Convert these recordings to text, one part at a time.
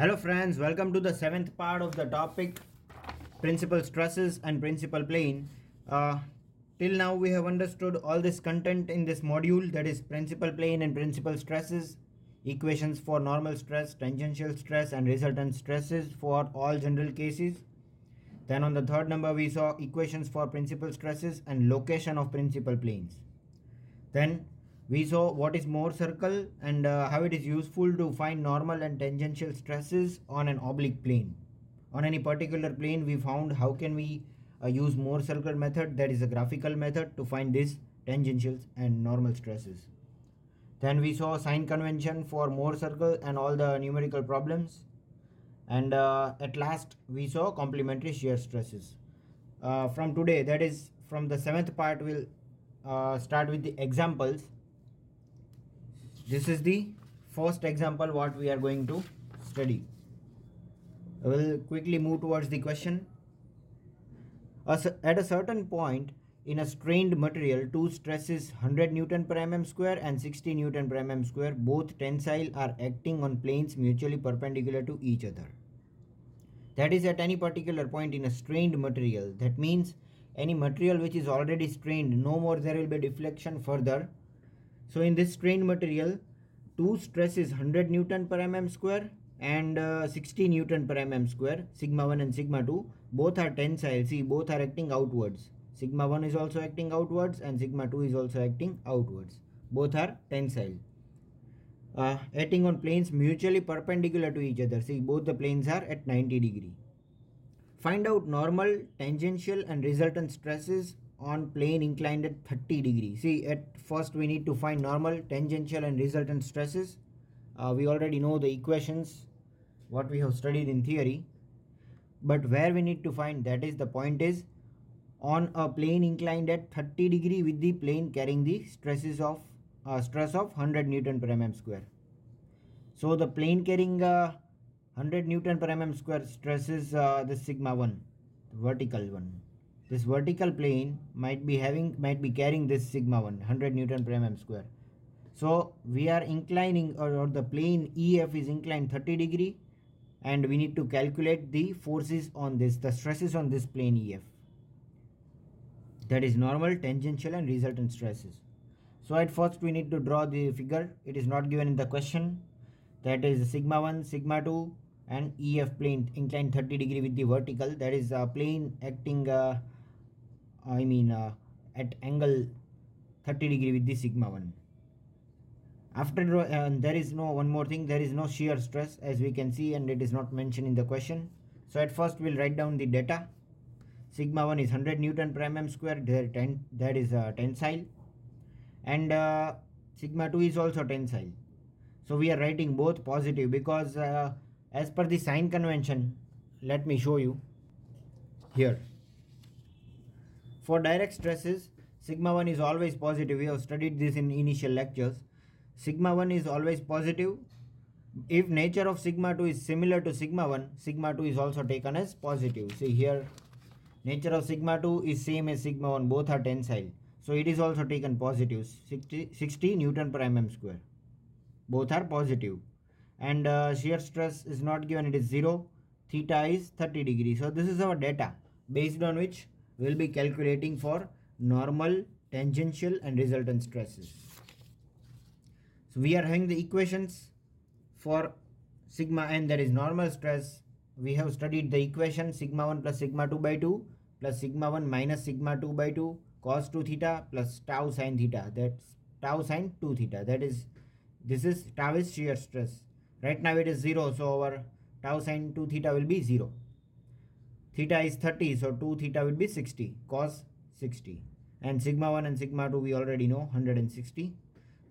Hello friends, welcome to the seventh part of the topic principal stresses and principal plane. Uh, till now we have understood all this content in this module that is principal plane and principal stresses, equations for normal stress, tangential stress and resultant stresses for all general cases. Then on the third number we saw equations for principal stresses and location of principal planes. Then we saw what is Mohr circle and uh, how it is useful to find normal and tangential stresses on an oblique plane. On any particular plane, we found how can we uh, use Mohr circle method that is a graphical method to find these tangentials and normal stresses. Then we saw sign convention for Mohr circle and all the numerical problems. And uh, at last, we saw complementary shear stresses. Uh, from today, that is from the seventh part, we'll uh, start with the examples this is the first example what we are going to study. I will quickly move towards the question. At a certain point in a strained material two stresses 100 newton per mm square and 60 newton per mm square both tensile are acting on planes mutually perpendicular to each other. That is at any particular point in a strained material that means any material which is already strained no more there will be deflection further so in this strained material, two stress is 100 Newton per mm square and uh, 60 Newton per mm square, sigma 1 and sigma 2. Both are tensile. See, both are acting outwards. Sigma 1 is also acting outwards and sigma 2 is also acting outwards. Both are tensile. Uh, acting on planes mutually perpendicular to each other. See, both the planes are at 90 degree. Find out normal, tangential and resultant stresses on plane inclined at 30 degree. See at first we need to find normal, tangential and resultant stresses. Uh, we already know the equations what we have studied in theory. But where we need to find that is the point is on a plane inclined at 30 degree with the plane carrying the stresses of uh, stress of 100 Newton per mm square. So the plane carrying uh, 100 Newton per mm square stresses uh, the sigma 1, the vertical one this vertical plane might be having might be carrying this sigma 1 100 newton per mm square. So we are inclining or, or the plane ef is inclined 30 degree and we need to calculate the forces on this the stresses on this plane ef that is normal tangential and resultant stresses. So at first we need to draw the figure. It is not given in the question. That is sigma 1 sigma 2 and ef plane inclined 30 degree with the vertical. That is a plane acting uh, I mean uh, at angle 30 degree with the sigma 1 after uh, there is no one more thing there is no shear stress as we can see and it is not mentioned in the question. So at first we'll write down the data. Sigma 1 is 100 newton per mm square there ten, that is uh, tensile. And uh, sigma 2 is also tensile. So we are writing both positive because uh, as per the sign convention let me show you here for direct stresses, sigma 1 is always positive. We have studied this in initial lectures. Sigma 1 is always positive. If nature of sigma 2 is similar to sigma 1, sigma 2 is also taken as positive. See here, nature of sigma 2 is same as sigma 1. Both are tensile. So it is also taken positive, 60, 60 Newton per mm square. Both are positive. And uh, shear stress is not given, it is 0. Theta is 30 degrees. So this is our data based on which we'll be calculating for normal, tangential and resultant stresses. So we are having the equations for sigma n that is normal stress. We have studied the equation sigma 1 plus sigma 2 by 2 plus sigma 1 minus sigma 2 by 2 cos 2 theta plus tau sine theta that's tau sine 2 theta that is this is tau is shear stress right now it is 0 so our tau sine 2 theta will be 0 theta is 30 so 2 theta would be 60 cos 60 and sigma 1 and sigma 2 we already know 160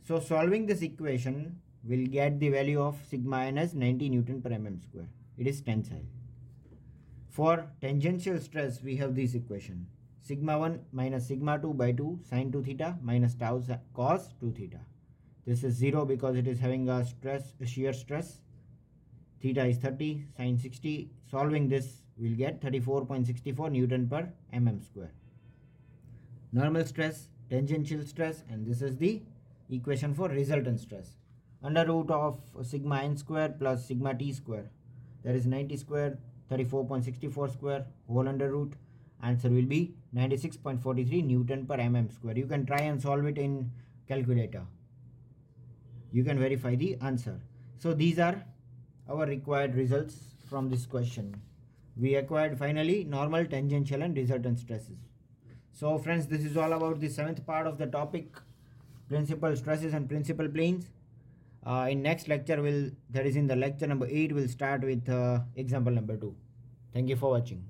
so solving this equation will get the value of sigma n as 90 newton per mm square. It is tensile. For tangential stress we have this equation. Sigma 1 minus sigma 2 by 2 sine 2 theta minus tau cos 2 theta. This is 0 because it is having a stress a shear stress. Theta is 30 sine 60 solving this we'll get 34.64 Newton per mm square. Normal stress, tangential stress and this is the equation for resultant stress. Under root of sigma n square plus sigma t square. that is 90 square 34.64 square whole under root answer will be 96.43 newton per mm square you can try and solve it in calculator you can verify the answer so these are our required results from this question we acquired finally normal tangential and resultant stresses. So friends this is all about the seventh part of the topic principal stresses and principal planes uh, in next lecture will that is in the lecture number 8 will start with uh, example number 2 thank you for watching